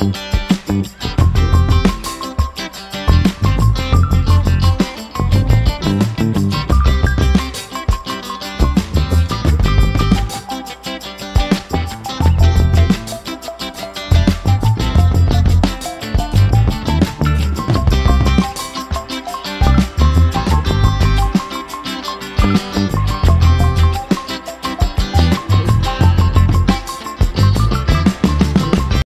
Bye.